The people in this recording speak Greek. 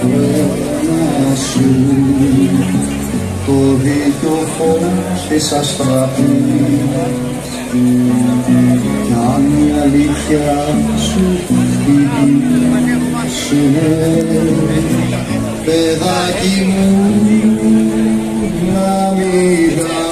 θέμα σου το δίκιο φως της αστραπής κι αν η αλήθεια σου χτυπή σου παιδάκι μου να μην